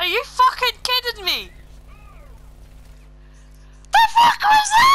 Are you fucking kidding me? The fuck was that?